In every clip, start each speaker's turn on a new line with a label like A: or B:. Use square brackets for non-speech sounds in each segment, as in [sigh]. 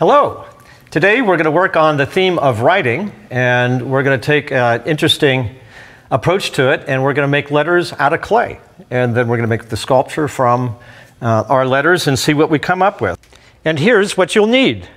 A: Hello. Today we're going to work on the theme of writing, and we're going to take an interesting approach to it, and we're going to make letters out of clay. And then we're going to make the sculpture from uh, our letters and see what we come up with. And here's what you'll need.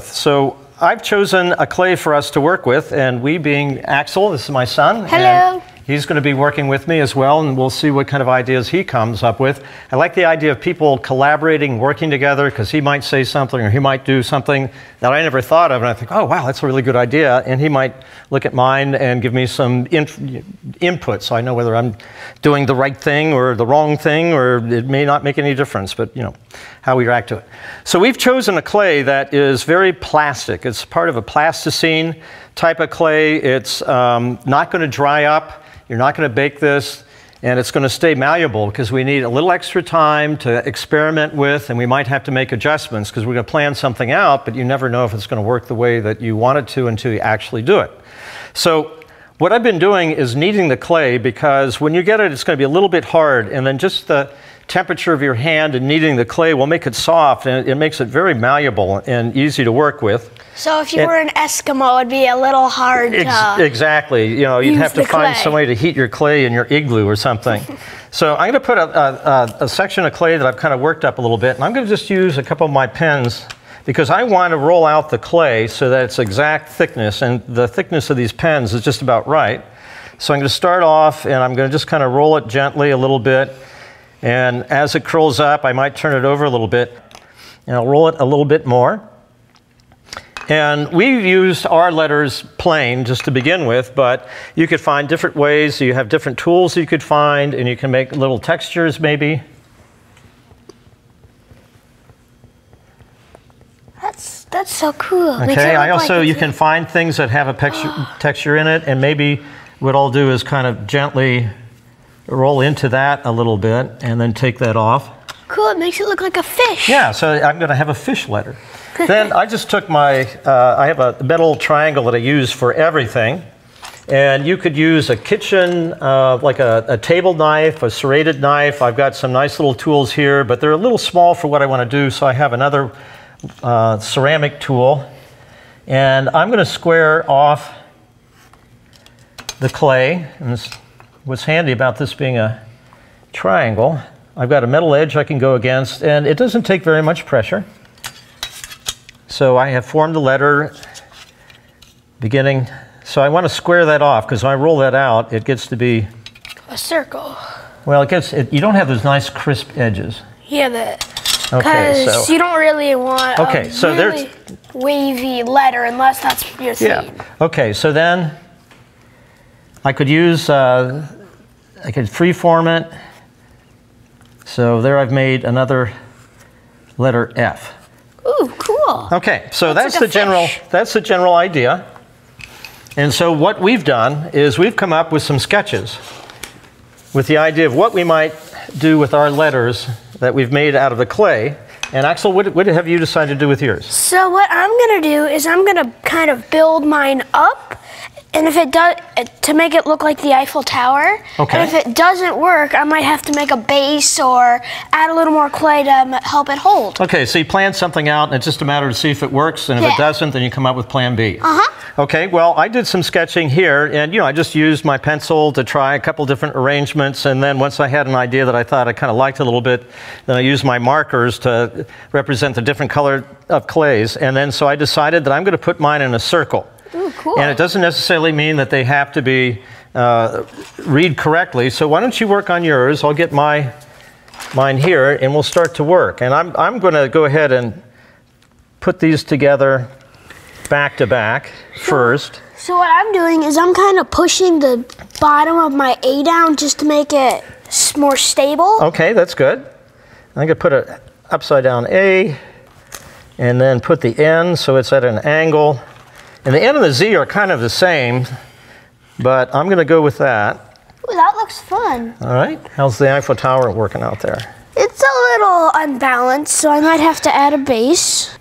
A: So I've chosen a clay for us to work with, and we being Axel, this is my son.
B: Hello.
A: He's going to be working with me as well, and we'll see what kind of ideas he comes up with. I like the idea of people collaborating, working together, because he might say something or he might do something that I never thought of, and I think, oh, wow, that's a really good idea. And he might look at mine and give me some in- input so I know whether I'm doing the right thing or the wrong thing, or it may not make any difference, but you know, how we react to it. So we've chosen a clay that is very plastic. It's part of a plasticine type of clay. It's um, not going to dry up. You're not going to bake this, and it's going to stay malleable because we need a little extra time to experiment with, and we might have to make adjustments because we're going to plan something out, but you never know if it's going to work the way that you want it to until you actually do it. So, what I've been doing is kneading the clay because when you get it, it's going to be a little bit hard, and then just the temperature of your hand and kneading the clay will make it soft, and it makes it very malleable and easy to work with.
B: So if you
A: And-
B: were an Eskimo, it'd be a little hard
A: Ex-
B: to.
A: exactly. You know, you'd have to find
B: clay.
A: some way to heat your clay in your igloo or something. [laughs] so I'm going to put a, a, a, a section of clay that I've kind of worked up a little bit, and I'm going to just use a couple of my pens because I want to roll out the clay so that it's exact thickness, and the thickness of these pens is just about right. So I'm going to start off, and I'm going to just kind of roll it gently a little bit. And as it curls up, I might turn it over a little bit, and I'll roll it a little bit more. And we've used our letters plain just to begin with, but you could find different ways. You have different tools you could find, and you can make little textures maybe.
B: That's that's so cool.
A: Okay, I also,
B: like
A: you can find things that have a texture, [gasps] texture in it, and maybe what I'll do is kind of gently roll into that a little bit and then take that off.
B: Cool. It makes it look like a fish.
A: Yeah, so I'm going to have a fish letter. then I just took my, uh, I have a metal triangle that I use for everything. And you could use a kitchen, uh, like a, a table knife, a serrated knife. I've got some nice little tools here, but they're a little small for what I want to do, so I have another uh, ceramic tool. And I'm going to square off the clay. And what's handy about this being a triangle, I've got a metal edge I can go against, and it doesn't take very much pressure. So I have formed the letter beginning. So I want to square that off because when I roll that out, it gets to be,
B: A circle.
A: well, it gets, it, you don't have those nice crisp edges.
B: Yeah, the.
A: Okay,
B: Because
A: so,
B: you don't really want
A: Okay,
B: a
A: so there's-
B: really wavy letter unless that's your theme.
A: yeah. Okay, so then I could use, uh, I could freeform it. So there I've made another letter F.
B: Ooh, cool.
A: Okay, so that's the general that's the general idea. And so what we've done is we've come up with some sketches with the idea of what we might do with our letters that we've made out of the clay. And Axel, what, what have you decided to do with yours?
B: So what I'm gonna do is I'm gonna kind of build mine up, and if it does, to make it look like the Eiffel Tower.
A: Okay.
B: And if it doesn't work, I might have to make a base or add a little more clay to help it hold.
A: Okay, so you plan something out, and it's just a matter to see if it works, and if it doesn't, then you come up with Plan B.
B: Uh huh.
A: Okay, well, I did some sketching here, and you know, I just used my pencil to try a couple different arrangements, and then once I had an idea that I thought I kind of liked a little bit, then I used my markers to represent the different color of clays, and then so I decided that I'm going to put mine in a circle.
B: Ooh, cool.
A: And it doesn't necessarily mean that they have to be uh, read correctly. So why don't you work on yours? I'll get my mine here, and we'll start to work. And I'm I'm going to go ahead and put these together back to back first.
B: So what I'm doing is I'm kind of pushing the bottom of my A down just to make it more stable.
A: Okay, that's good. I'm going to put it upside down A, and then put the N so it's at an angle. And the N and the Z are kind of the same, but I'm going to go with that.
B: Ooh, that looks fun.
A: All right. How's the Eiffel Tower working out there?
B: It's a little unbalanced, so I might have to add a base.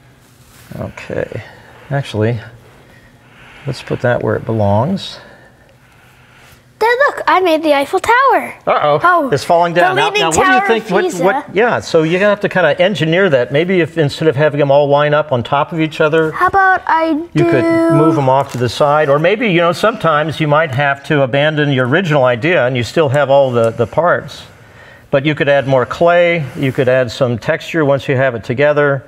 B: Dad, look, I made the Eiffel Tower.
A: Uh-oh,
B: Oh,
A: it's falling down. now, now, what do you think? What, what, yeah, so you're gonna have to kind of engineer that. Maybe if instead of having them all line up on top of each other,
B: How about I do?
A: you could move them off to the side, or maybe you know sometimes you might have to abandon your original idea and you still have all the the parts, but you could add more clay. You could add some texture once you have it together.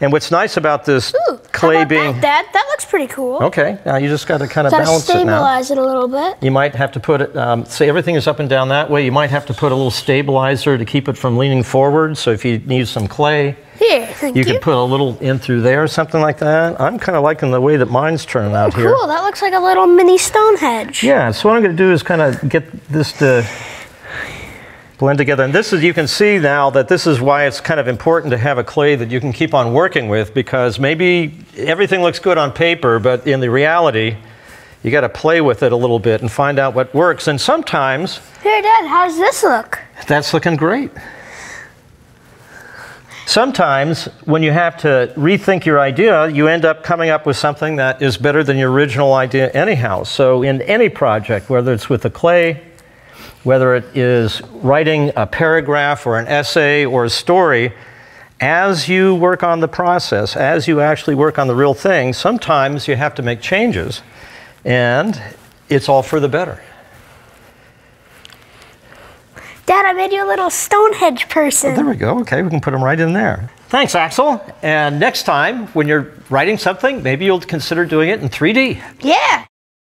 A: And what's nice about this
B: Ooh,
A: clay being
B: that, Dad? That looks pretty cool.
A: okay, now you just got to kind of
B: Gotta
A: balance it now.
B: stabilize it a little bit.
A: You might have to put it, um, say everything is up and down that way. You might have to put a little stabilizer to keep it from leaning forward. So if you need some clay,
B: Here,
A: you
B: you.
A: can put a little in through there, or something like that. I'm kind of liking the way that mine's turning out here.
B: Cool, that looks like a little mini Stonehenge.
A: Yeah, so what I'm going to do is kind of get this to blend together. And this is, you can see now that this is why it's kind of important to have a clay that you can keep on working with because maybe everything looks good on paper, but in the reality, you got to play with it a little bit and find out what works. And sometimes
B: Here, Dad, how does this look?
A: that's looking great. Sometimes, when you have to rethink your idea, you end up coming up with something that is better than your original idea, anyhow. So, in any project, whether it's with the clay, whether it is writing a paragraph or an essay or a story, as you work on the process, as you actually work on the real thing, sometimes you have to make changes, and it's all for the better.
B: Dad, I made you a little Stonehenge person.
A: Oh, there we go. Okay, we can put them right in there. Thanks, Axel. And next time, when you're writing something, maybe you'll consider doing it in 3D.
B: Yeah.